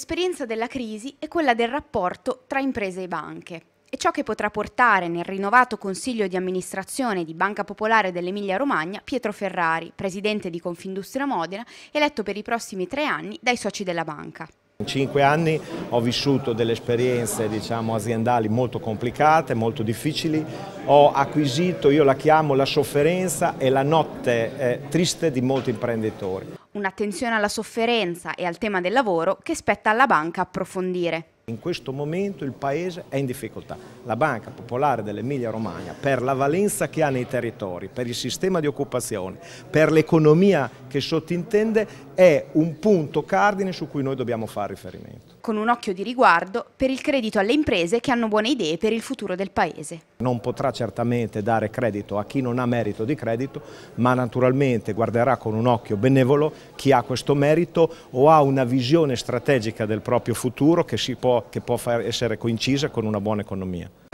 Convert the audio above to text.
L'esperienza della crisi è quella del rapporto tra imprese e banche. E ciò che potrà portare nel rinnovato consiglio di amministrazione di Banca Popolare dell'Emilia Romagna Pietro Ferrari, presidente di Confindustria Modena, eletto per i prossimi tre anni dai soci della banca. In cinque anni ho vissuto delle esperienze diciamo, aziendali molto complicate, molto difficili, ho acquisito, io la chiamo la sofferenza e la notte eh, triste di molti imprenditori. Un'attenzione alla sofferenza e al tema del lavoro che spetta alla banca approfondire. In questo momento il Paese è in difficoltà. La Banca Popolare dell'Emilia Romagna, per la valenza che ha nei territori, per il sistema di occupazione, per l'economia che sottintende, è un punto cardine su cui noi dobbiamo fare riferimento. Con un occhio di riguardo per il credito alle imprese che hanno buone idee per il futuro del Paese. Non potrà certamente dare credito a chi non ha merito di credito, ma naturalmente guarderà con un occhio benevolo chi ha questo merito o ha una visione strategica del proprio futuro che si può che può essere coincisa con una buona economia.